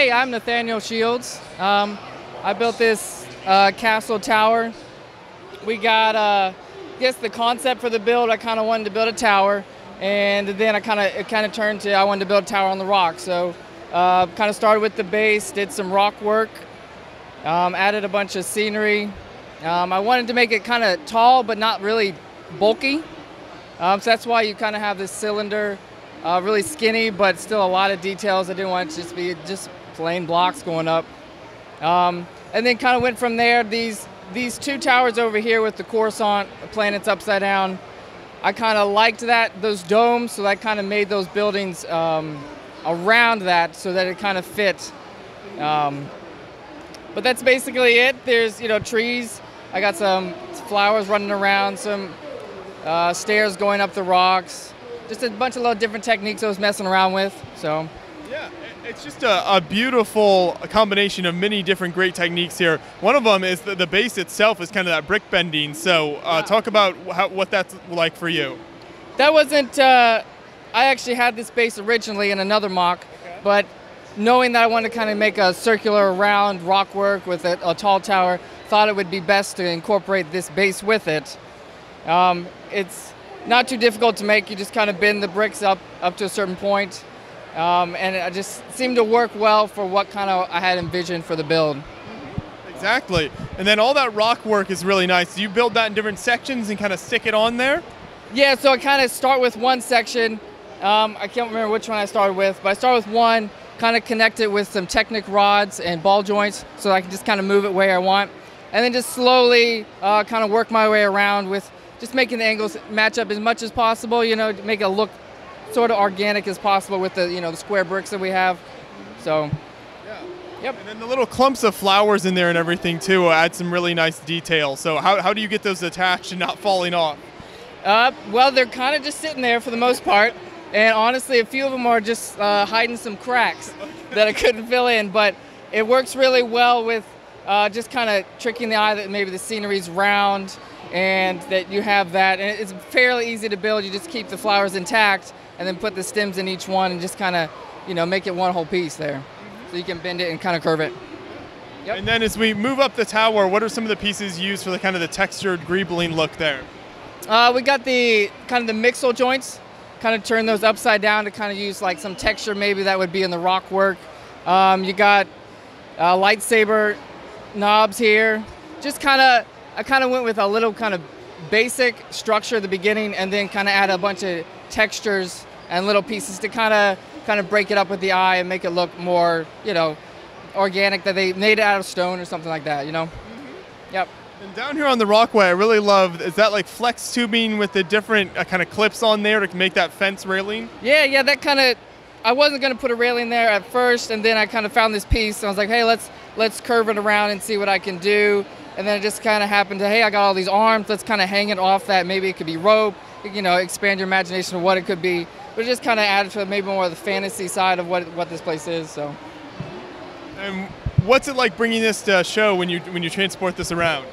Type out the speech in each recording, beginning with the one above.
Hey, I'm Nathaniel Shields. Um, I built this uh, castle tower. We got, uh, I guess, the concept for the build. I kind of wanted to build a tower, and then I kind of it kind of turned to I wanted to build a tower on the rock. So, uh, kind of started with the base, did some rock work, um, added a bunch of scenery. Um, I wanted to make it kind of tall, but not really bulky. Um, so that's why you kind of have this cylinder, uh, really skinny, but still a lot of details. I didn't want it to just be just plain blocks going up. Um, and then kind of went from there. These these two towers over here with the Coruscant the planets upside down. I kind of liked that those domes, so that kind of made those buildings um, around that so that it kind of fit. Um, but that's basically it. There's you know trees. I got some flowers running around, some uh, stairs going up the rocks. Just a bunch of little different techniques I was messing around with. So. Yeah, it's just a, a, beautiful combination of many different great techniques here. One of them is the, the base itself is kind of that brick bending. So, uh, talk about how, what that's like for you. That wasn't. Uh, I actually had this base originally in another MOC, okay. but knowing that I wanted to kind of make a circular round rock work with a, a, tall tower, thought it would be best to incorporate this base with it. Um, it's not too difficult to make. You just kind of bend the bricks up up to a certain point um, and it just seemed to work well for what kind of I had envisioned for the build. Exactly. And then all that rock work is really nice. Do you build that in different sections and kind of stick it on there? Yeah, so I kind of start with one section. Um, I can't remember which one I started with, but I start with one, kind of connect it with some Technic rods and ball joints so I can just kind of move it where I want. And then just slowly uh, kind of work my way around with just making the angles match up as much as possible, you know, to make it look sort of organic as possible with the you know the square bricks that we have. So. Yeah. Yep. And then the little clumps of flowers in there and everything too add some really nice detail. So how, how do you get those attached and not falling off? Uh, well, they're kind of just sitting there for the most part. And honestly, a few of them are just uh, hiding some cracks that I couldn't fill in. But it works really well with uh, just kind of tricking the eye that maybe the scenery's round and that you have that. And it's fairly easy to build. You just keep the flowers intact and then put the stems in each one and just kind of, you know, make it one whole piece there. So you can bend it and kind of curve it. Yep. And then as we move up the tower, what are some of the pieces used for the kind of the textured greebling look there? Uh, we got the kind of the mixel joints, kind of turn those upside down to kind of use like some texture maybe that would be in the rock work. Um, you got uh, lightsaber knobs here. Just kind of, I kind of went with a little kind of basic structure at the beginning and then kind of add a bunch of textures and little pieces to kind of kind of break it up with the eye and make it look more, you know, organic that they made it out of stone or something like that, you know? Mm-hmm. Yep. And down here on the Rockway, I really love, is that like flex tubing with the different uh, kind of clips on there to make that fence railing? Yeah, yeah, that kind of, I wasn't going to put a railing there at first, and then I kind of found this piece, and I was like, hey, let's, let's curve it around and see what I can do. And then it just kind of happened to, hey, I got all these arms, let's kind of hang it off that. Maybe it could be rope, you know, expand your imagination of what it could be but it just kind of added to maybe more of the fantasy side of what what this place is. So. And what's it like bringing this to a show when you when you transport this around?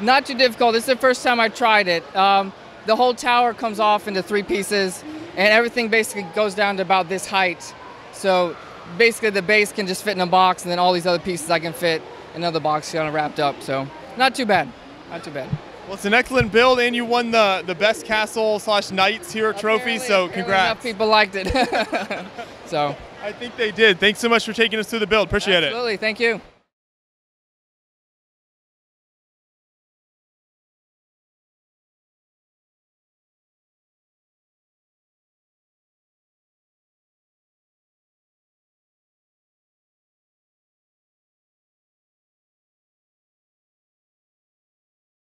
Not too difficult. This is the first time I tried it. Um, the whole tower comes off into three pieces, and everything basically goes down to about this height. So basically, the base can just fit in a box, and then all these other pieces I can fit in another box kind of wrapped up. So not too bad. Not too bad. Well, it's an excellent build, and you won the, the best castle slash knights here trophy. So congrats. Enough people liked it. so I think they did. Thanks so much for taking us through the build. Appreciate Absolutely. it. Absolutely. Thank you.